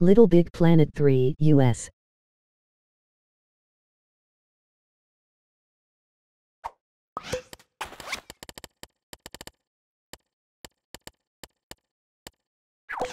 Little Big Planet 3 US you